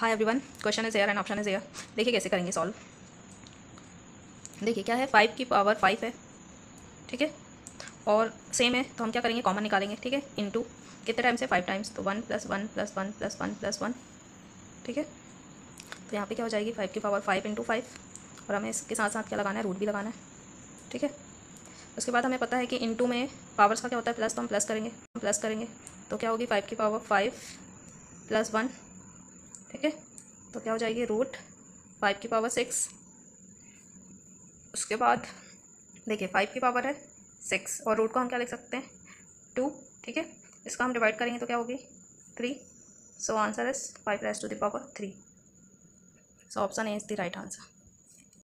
Hi everyone question is air and option is air देखिए कैसे करेंगे सॉल्व देखिए, क्या है? फाइव की पावर फाइव है, ठीक है? और सेम है तो हम क्या करेंगे? कॉमन निकालेंगे, ठीक है? इंटू कितने टाइम्स है? फाइव टाइम्स तो one plus one plus one plus one plus one ठीक है? तो यहाँ पे क्या हो जाएगी? फाइव की पावर फाइव इंटू फाइव और हमें इसके साथ साथ क्या लगाना है? रूट भी लगाना है, ठीक है? उसके बाद हमें पता है कि इंटू में पावर्स का क्या होता है? प्लस तो हम प्लस करेंगे प्लस करेंगे। तो क्या होगी? फाइव की पावर फाइव प्लस वन ठीक है? तो क्या हो जाएगी? रूट फाइव की पावर सिक्स उसके बाद, देखिए फाइव की पावर है सिक्स और रूट को हम क्या लिख सकते हैं? टू ठीक है? इसका हम डिवाइड करेंगे तो क्या होगी? Three so answer is five raise to the power three so option A is the right answer